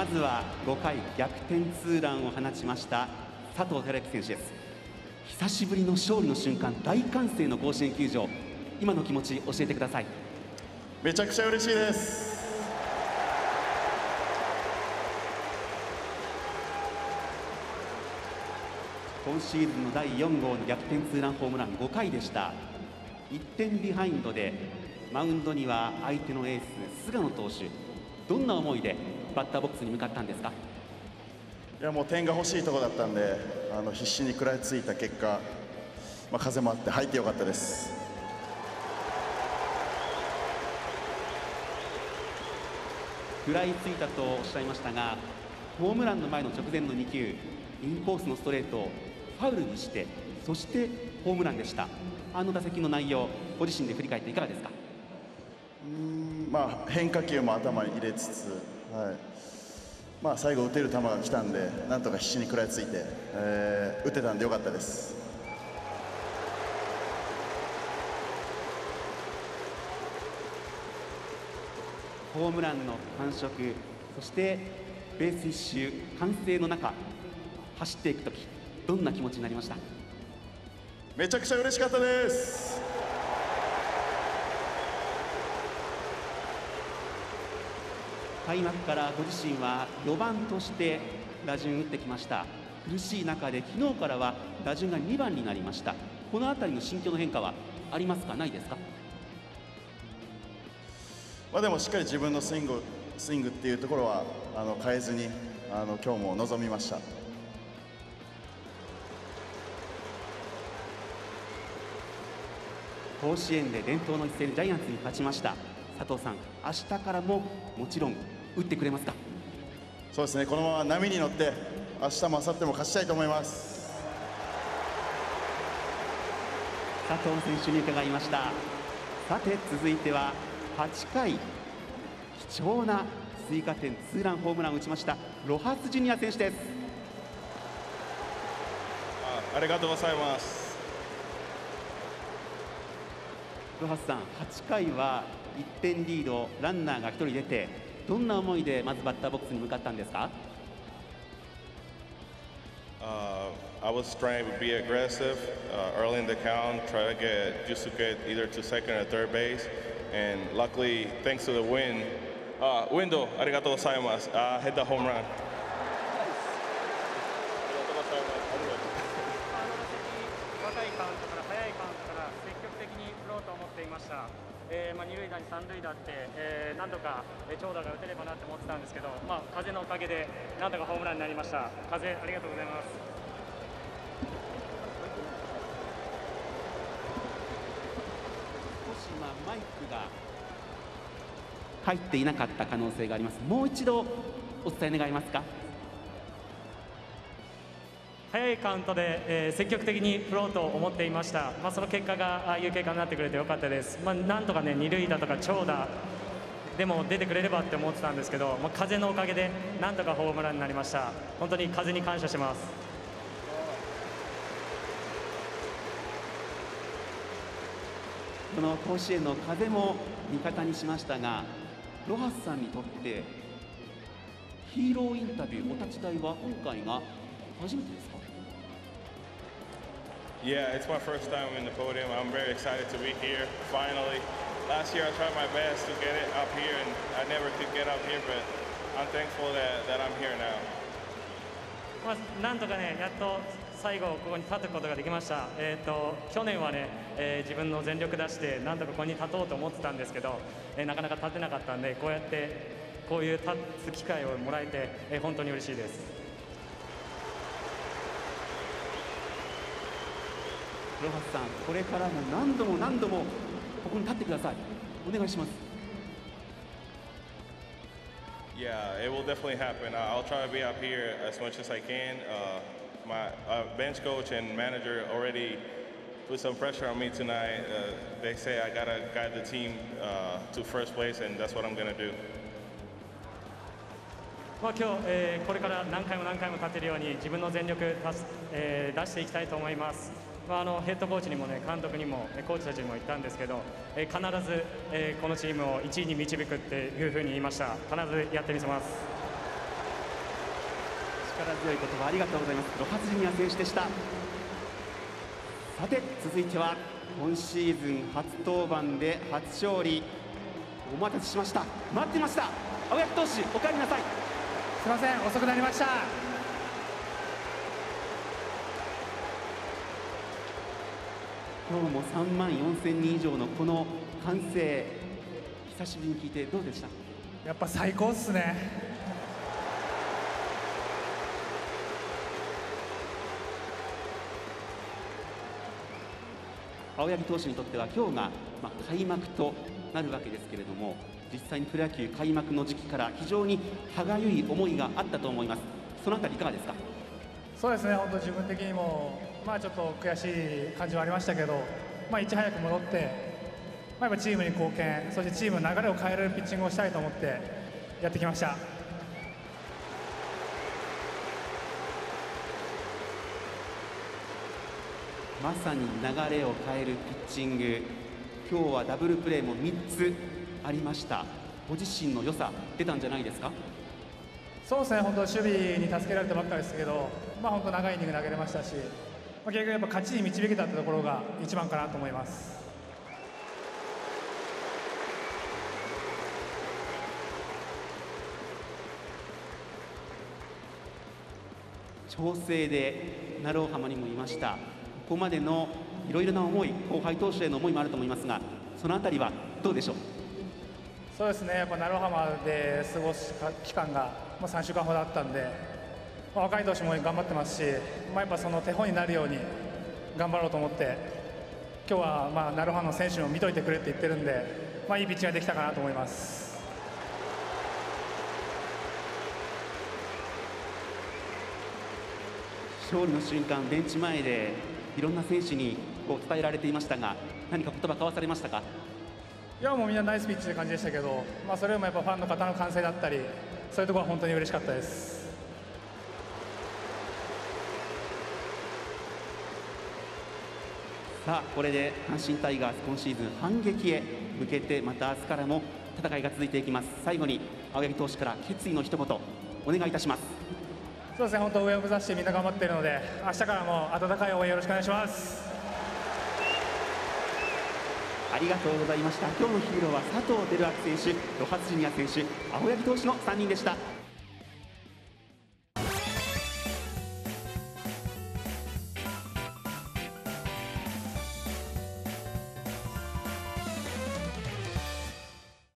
まずは5回逆転ツーランを放ちました佐藤輝明選手です。久しぶりの勝利の瞬間大歓声の甲子園球場。今の気持ち教えてください。めちゃくちゃ嬉しいです。今シーズンの第4号の逆転ツーランホームラン5回でした。1点ビハインドでマウンドには相手のエース菅野投手。どんな思いでバッターボックスに向かったんですか？いやもう点が欲しいところだったんであの必死に食らいついた結果、まあ、風もあって入ってよかったです。食らいついたとおっしゃいましたがホームランの前の直前の2球インコースのストレートをファウルにしてそしてホームランでした。あの打席の内容ご自身で振り返っていかがですか？うんまあ変化球も頭に入れつつ、はい。まあ、最後打てる球が来たんでなんとか必死に食らいついて、えー、打てたんでよかったです。ホームランの感触そしてベース一周歓声の中走っていく時どんな気持ちになりました？めちゃくちゃ嬉しかったです開幕からご自身は4番として打順打ってきました。苦しい中で昨日からは打順が2番になりました。この辺りの心境の変化はありますか？ないですか？まあでもしっかり自分のスイングスイングっていうところはあの変えずにあの今日も臨みました。甲子園で伝統の一戦ジャイアンツに勝ちました。佐藤さん明日からももちろん打ってくれますか？そうですね。このまま波に乗って明日も明後日も勝ちたいと思います。佐藤選手に伺いました。さて続いては8回貴重な追加点ツーランホームランを打ちましたロハス・ジュニア選手です。あありがとうございます。ロハスさん8回は1点リードランナーが1人出てどんな思いでまずバッターボックスに向かったんですか Uh, I was trying to be aggressive uh, early in the count, try to get just to get either to second or third base, and luckily, thanks to the wind, uh, window, arigato gozaimasu, uh, hit the home run. 若いカウントから速いカウントから積極的に振ろうと思っていました、えーまあ、二塁打に三塁打って、えー、何とかえー長打が打てればなって思ってたんですけど、まあ、風のおかげでなんとかホームランになりました。風ありがとうございます。少し今マイクが入っていなかった可能性があります。もう一度お伝え願いますか？速いカウントで、えー積極的に振ろうと思っていました、まあ、その結果がああいう結果になってくれてよかったです、まあ、なんとかね二塁打とか長打でも出てくれればって思ってたんですけど、まあ、風のおかげでなんとかホームランになりました。本当に風に感謝してます。この甲子園の風も味方にしましたがロハスさんにとってヒーローインタビューお立ち台は今回が初めてですか？Yeah, it's my first time in the podium. I'm very excited to be here, finally. Last year I tried my best to get it up here, and I never could get up here, but I'm thankful that, that I'm here now. まあ、なんとかね、やっと最後、ここに立つことができました、えー、と去年はね、えー自分の全力出して、なんとかここに立とうと思ってたんですけど、えーなかなか立てなかったんで、こうやってこういう立つ機会をもらえて、えー本当に嬉しいです。ロハスさんこれからも何度も何度もここに立ってくださいお願いします Yeah, it will definitely happen. I'll try to be up here as much as I can. Uh, my uh, bench coach and manager already put some pressure on me tonight. Uh, they say I gotta guide the team uh, to first place, and that's what I'm gonna do. まあ、今日、えーこれから何回も何回も勝てるように自分の全力出す、えー出していきたいと思います、まあ、あのヘッドコーチにも、ね、監督にもえーコーチたちにも言ったんですけど、えー必ず、えーこのチームを1位に導くっていうふうに言いました。必ずやってみせます。力強い言葉ありがとうございます。ロハスジュニア選手でした。さて続いては今シーズン初登板で初勝利。お待たせしました。待ってました。青柳投手お帰りなさい。すいません遅くなりました今日も3万4千人以上のこの歓声久しぶりに聞いてどうでした？やっぱ最高っすね。青柳投手にとっては今日が、まあ、開幕となるわけですけれども実際にプロ野球開幕の時期から非常に歯がゆい思いがあったと思います。そのあたりいかがですか？そうですね。本当自分的にもまあちょっと悔しい感じはありましたけどまあいち早く戻ってまあ、やっぱチームに貢献そしてチームの流れを変えるピッチングをしたいと思ってやってきました。まさに流れを変えるピッチング。今日はダブルプレーも3つありました。ご自身の良さ出たんじゃないですか？そうですね。本当守備に助けられてばっかりですけどまあ本当長いイニング投げれましたし、まあ、結局やっぱ勝ちに導けたってところが一番かなと思います。調整で鳴尾浜にもいました。ここまでのいろいろな思い後輩投手への思いもあると思いますがそのあたりはどうでしょう？そうですね。やっぱ鳴尾浜で過ごす期間が、まあ、3週間ほどあったんで、まあ、若い投手も頑張ってますし、まあ、やっぱその手本になるように頑張ろうと思って今日はまあ鳴尾浜の選手も見といてくれって言ってるんで、まあ、いいピッチングができたかなと思います。勝利の瞬間ベンチ前でいろんな選手にこう伝えられていましたが何か言葉交わされましたか？いやもうみんなナイスピッチって感じでしたけど、まあ、それよりもやっぱファンの方の歓声だったりそういうところは本当に嬉しかったですさあこれで阪神タイガース今シーズン反撃へ向けてまた明日からも戦いが続いていきます。最後に青柳投手から決意の一言お願いいたします。そうですね本当上を目指してみんな頑張っているので明日からも温かい応援よろしくお願いします。ありがとうございました。今日のヒーローは佐藤輝明選手ロハスジュニア選手青柳投手の3人でした